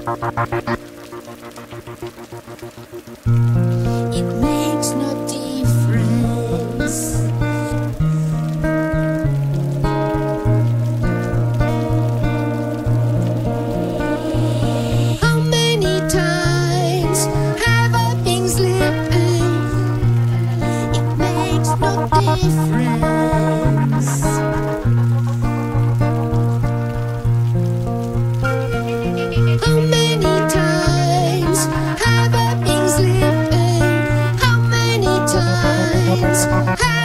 It makes no difference. How many times have It makes no difference. times.